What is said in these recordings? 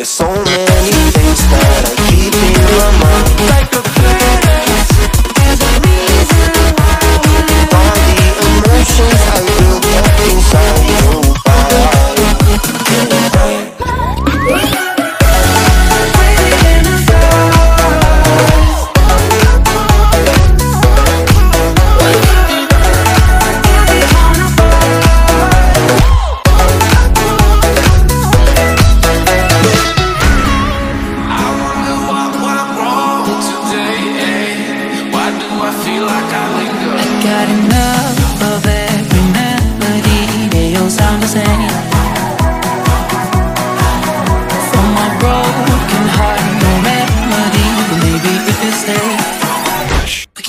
There's so many things that I keep in my mind. Like I got enough of every melody They all sound the same. Broken heart, no remedy But maybe if you stay.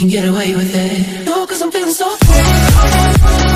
Can get away with it. No, cause I'm feeling so free.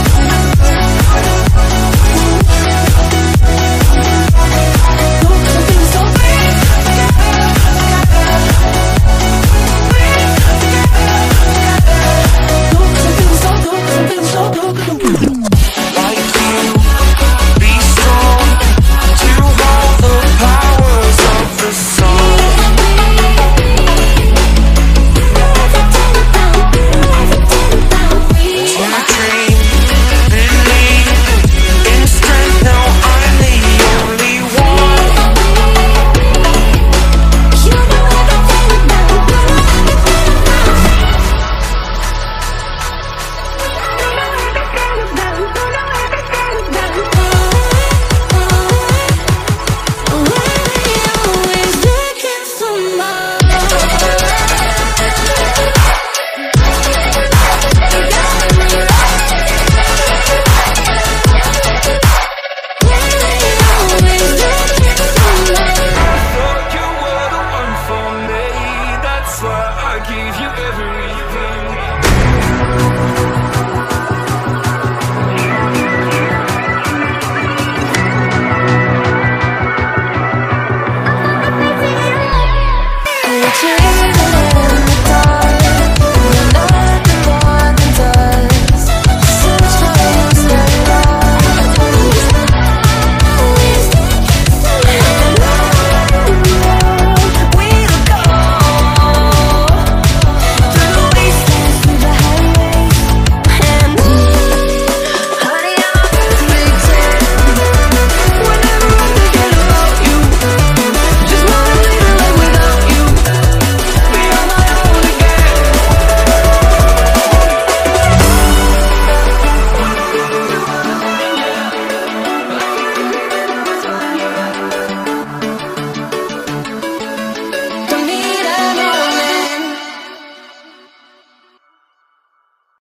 I gave you everything